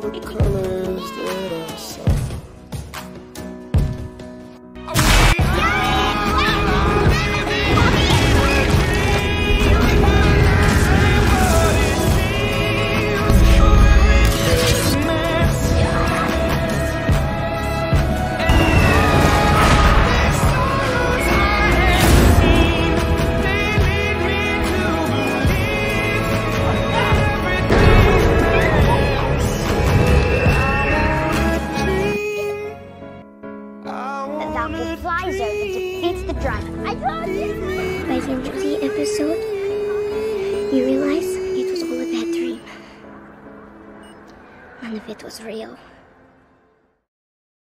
the colors flies over, the dragon. I told you! By the end of the episode, you realize it was all a bad dream. None of it was real.